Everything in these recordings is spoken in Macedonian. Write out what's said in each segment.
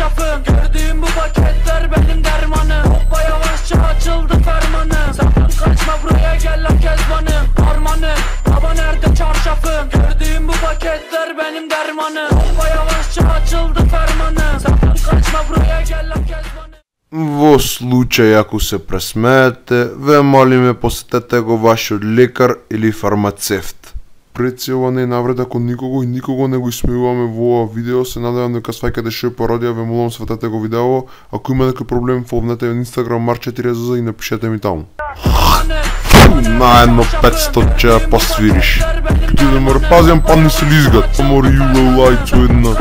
çarşafım Gördüğüm bu paketler benim dermanım Hoppa yavaşça açıldı fermanım Sakın kaçma buraya gel lan kezbanım Harmanım baba nerede çarşafım Gördüğüm bu paketler benim dermanım Hoppa yavaşça açıldı fermanım Sakın kaçma buraya gel lan kezbanım Во случај ако се пресмеете, ве молиме посетете го вашиот лекар или фармацевт. Пред се ова не е навреда кон никого и никого не го исмеуваме во ова видео, се надевам дека сваќате шој пародија, ве молам сватете го видео, ако има некој проблем, фолнете на Инстаграм Mar4 и напишете ми таму. На едно 500 ќе ја посвириш. Ти да пазам па не се лизгат, па море јула лајцо една.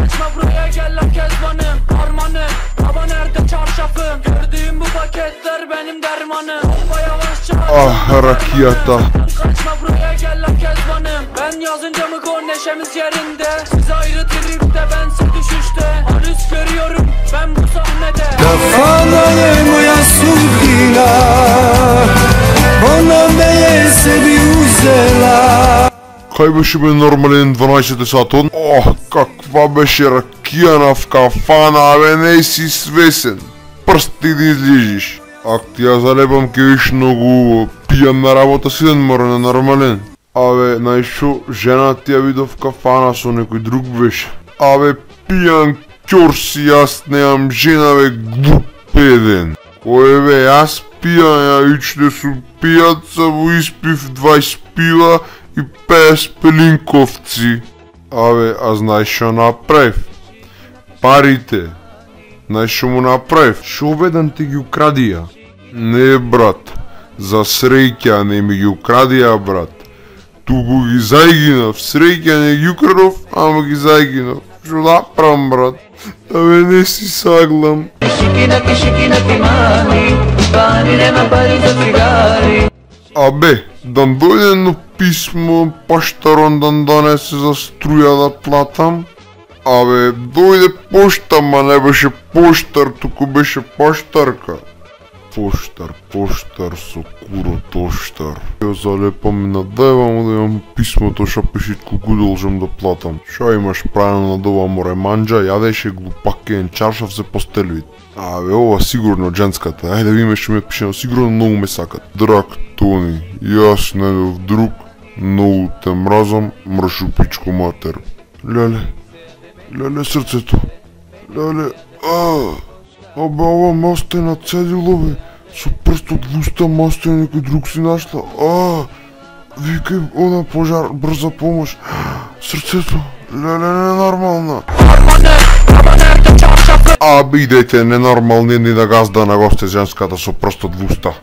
Gel lan kezbanım Harmanım baba nerede çarşafım Gördüğüm bu paketler benim dermanım Hoppa yavaşça Ах, ракијата. Kaçma buraya gel lan kezbanım Ben yazınca mı gol neşemiz yerinde Siz ayrı tripte bense düşüşte Anüs görüyorum ben bu sahnede Kafana je moja sudbina Ona me je sebi uzela Кај беше бе нормален 12 сатон? Ох, каква беше ракија на в кафана, бе не си свесен. Прсти да излижиш. Ак ти ја залепам ке виш многу убаво. Пијан на работа си ден мора на нормален. Абе, најшо, жена ти ја видов кафана со некој друг беше. Абе, пијан ќор си, јас немам жена, бе, глупеден. Кој бе, јас пијан, ја ичте су пијаца, во испив 20 пива и 50 пелинковци. Абе, а знаеш што направив? Парите. Знаеш што му направив? Шо ведан ти ги украдија? Не, брат. За среќа не ми ги украдија, брат. Туку ги зајгинав. Среќа не ги украдов, ама ги зајгинав. Што направам, брат? Абе, не си саглам. Kişikina kişikina kimani Bani nema pari za cigari Абе, да дојде едно писмо, поштарон да донесе за струја да платам. Абе, дојде пошта, ма не беше поштар, туку беше поштарка. Поштар, поштар, со куро тоштар. Ја залепам и надевам да имам писмото што пиши колку должам да платам. Што имаш правено на дова море манџа, јадеше глупакен чаршав се постелвит. Абе, ова сигурно женската. Ајде да видиме што ми е пишено, сигурно многу ме сакат. Драг Тони, јас недов друг, многу те мразам, мршу пичко матер. Леле, леле срцето. Леле, а, абе ова масте на цедило бе. Со прст од вуста масте некој друг си нашла. А, викај она пожар, брза помош. Срцето, леле, ненормална. А, бидете ненормални ни да газда на госте женската со прст од вуста.